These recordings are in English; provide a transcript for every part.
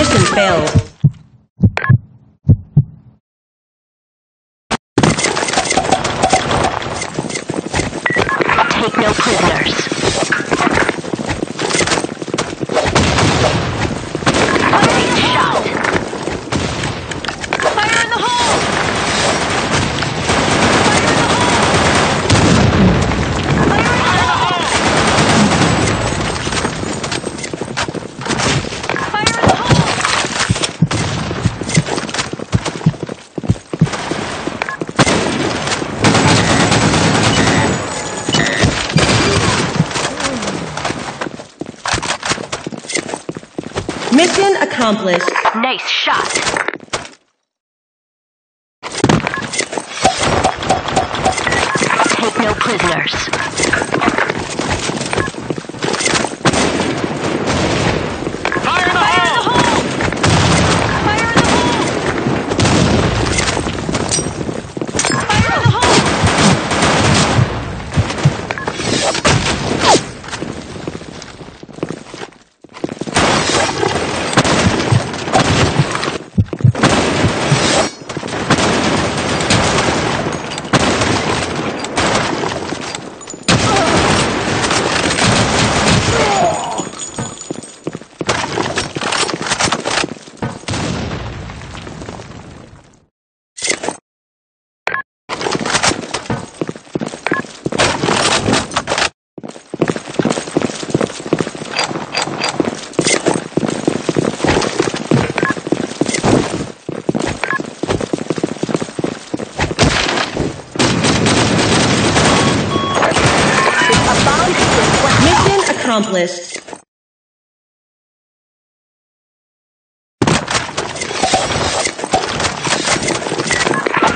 Mission failed. accomplished. Nice shot. Take no prisoners.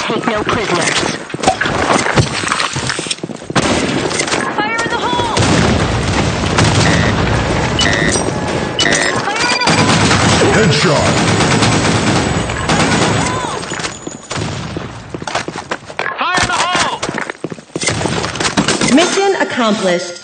take no prisoners. Headshot! Fire in the hole. Mission accomplished.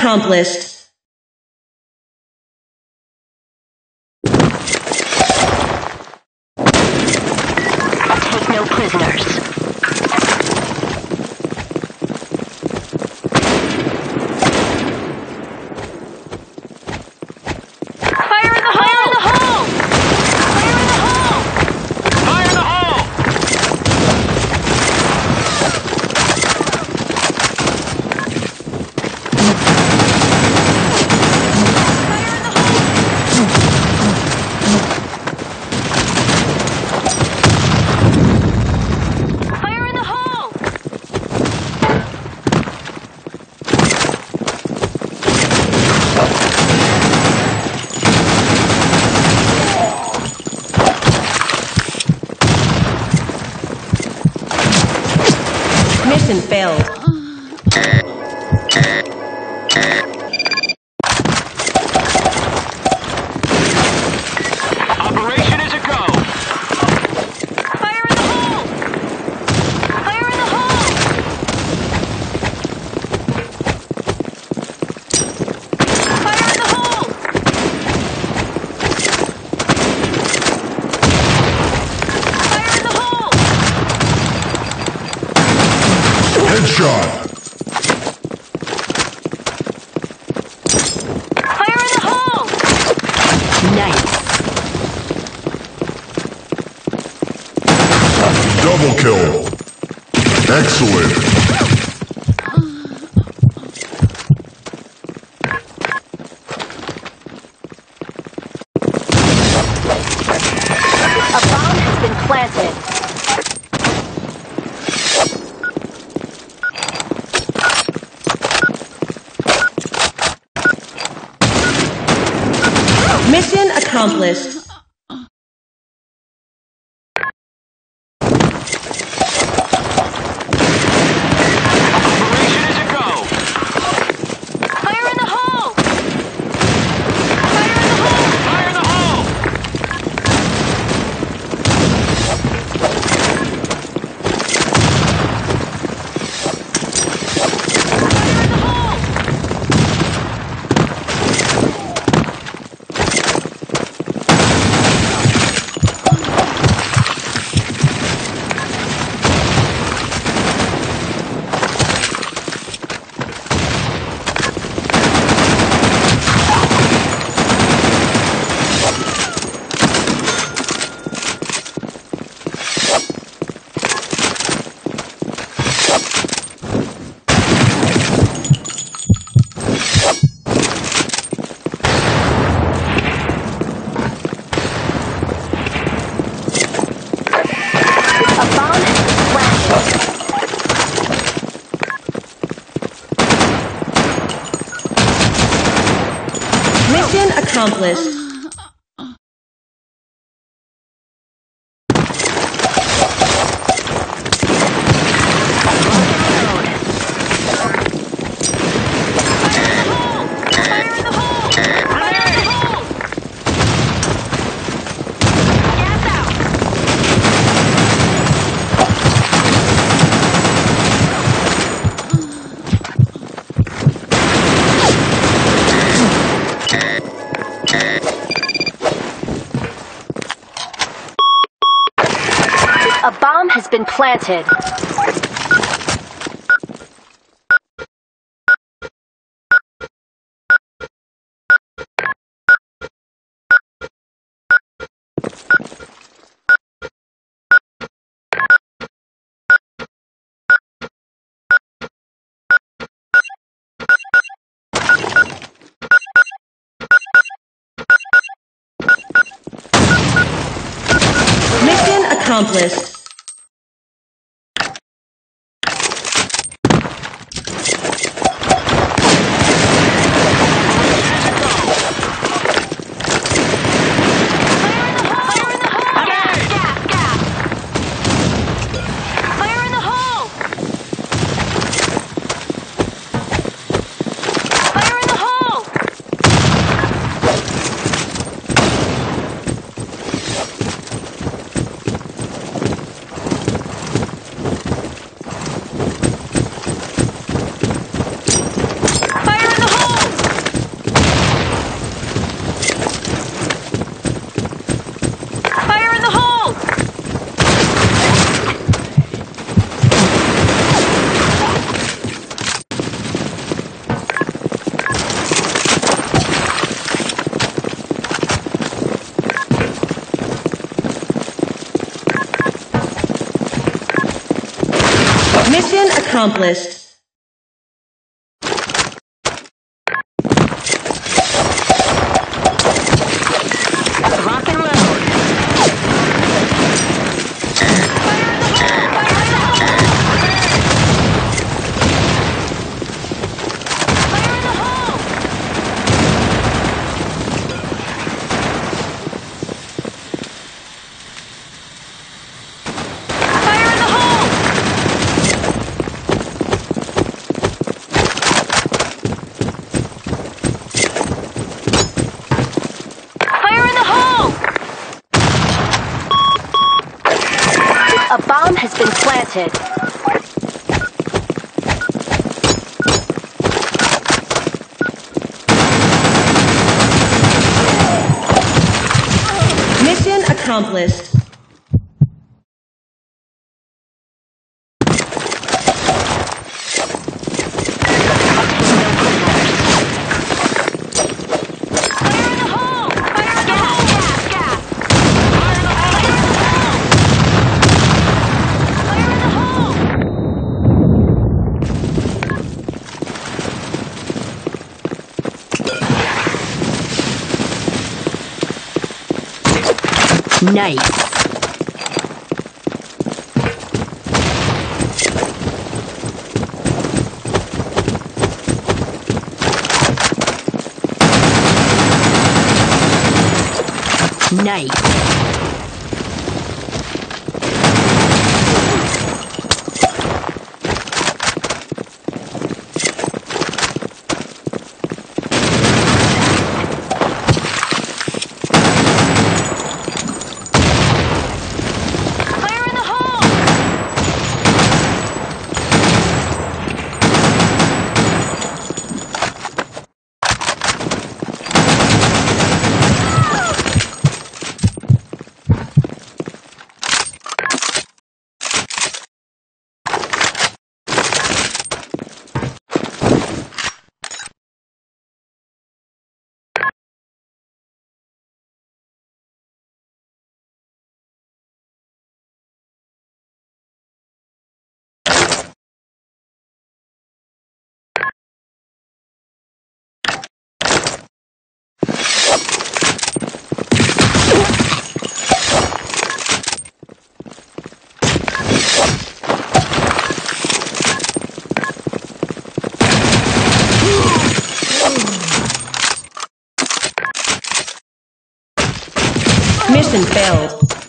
accomplished. Take no prisoners. and failed. Shot. accomplished list. been planted. accomplished. accomplished. A bomb has been planted. Mission accomplished. Nice. Nice. and failed.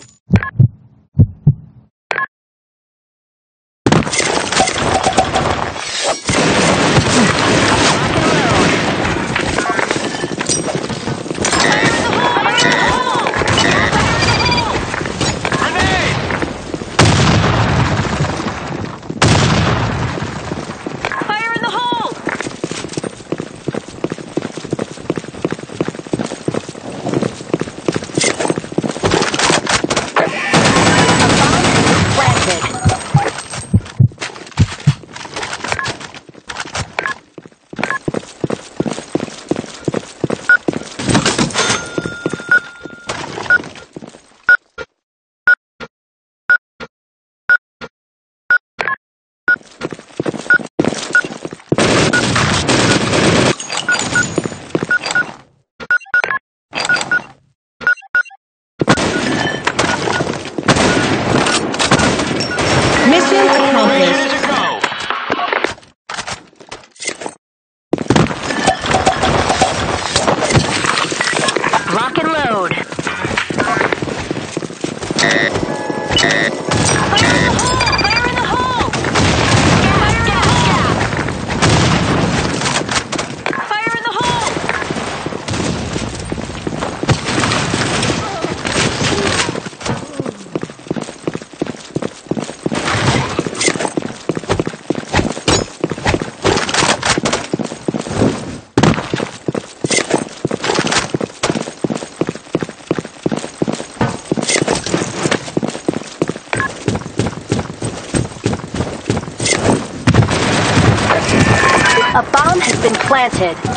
Granted.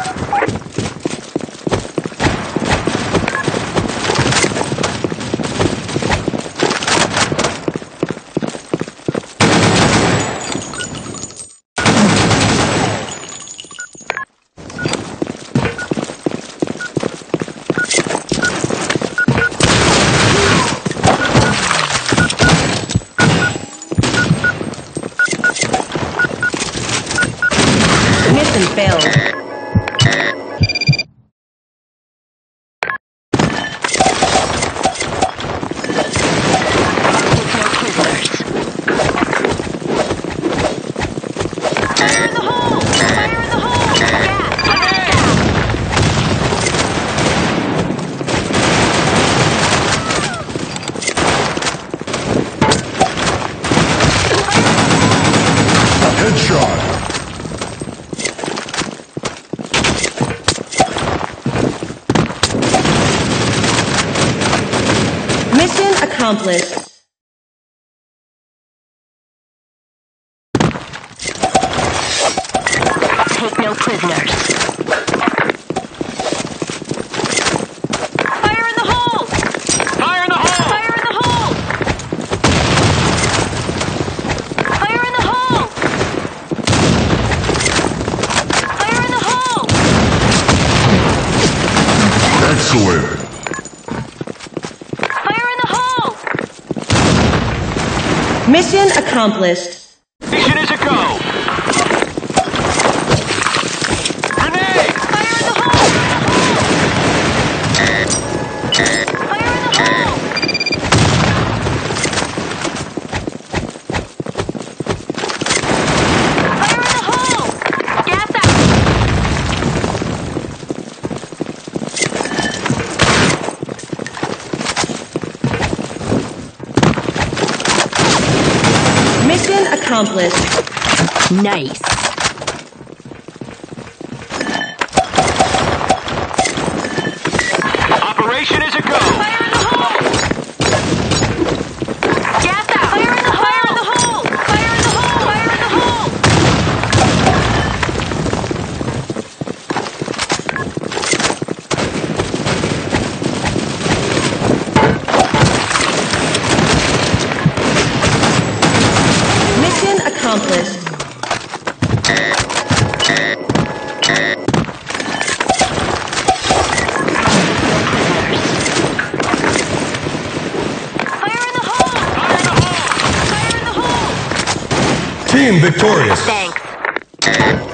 Accomplished. Nice. The victorious. Thanks.